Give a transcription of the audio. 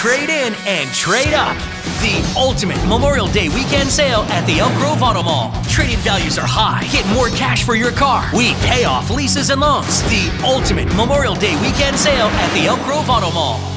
trade in and trade up. The ultimate Memorial Day weekend sale at the Elk Grove Auto Mall. Trade-in values are high. Get more cash for your car. We pay off leases and loans. The ultimate Memorial Day weekend sale at the Elk Grove Auto Mall.